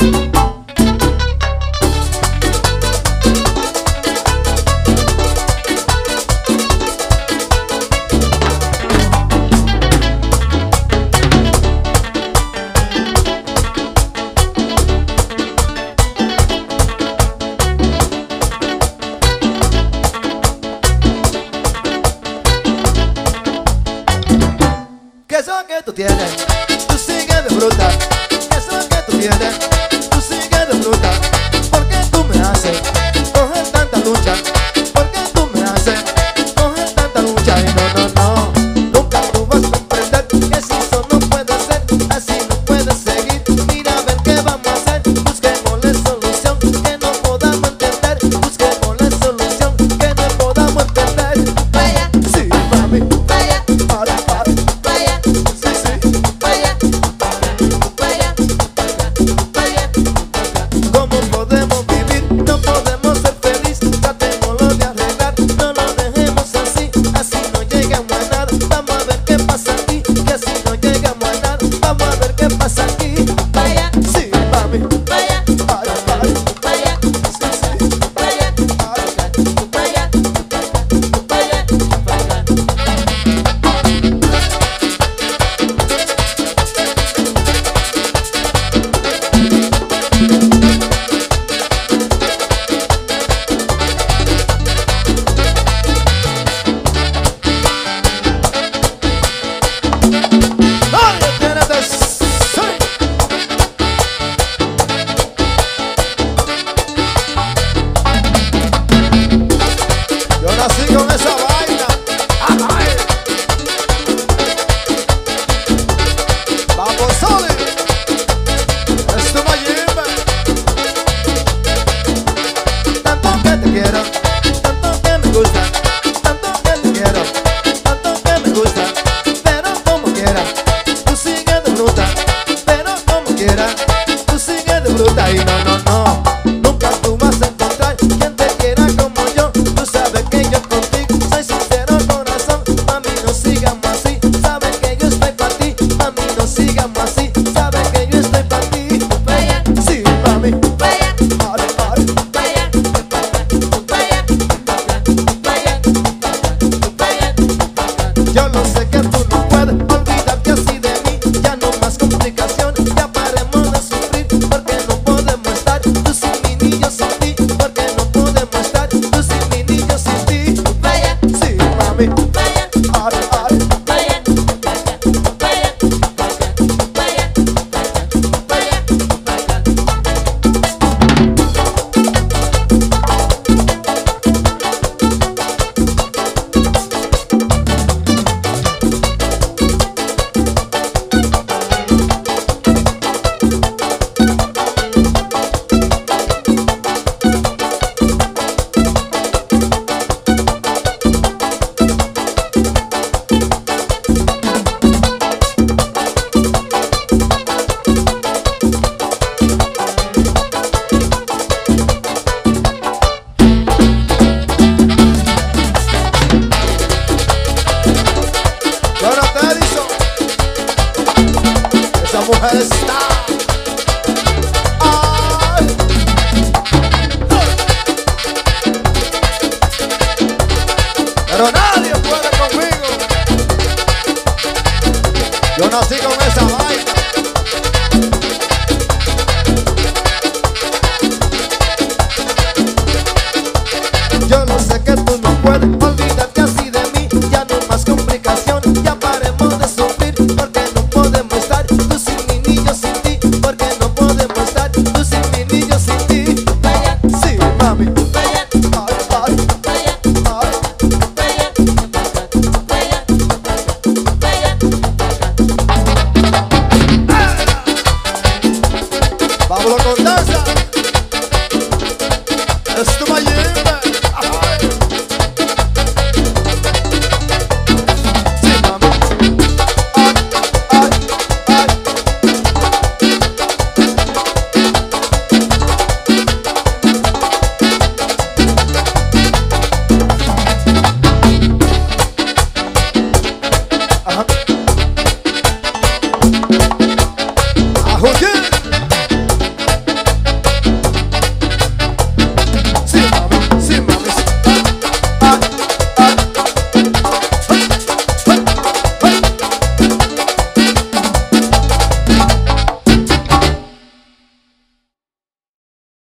Qué son que tú tienes, tú sigues de fruta. Pero nadie puede conmigo. Yo nací con Aho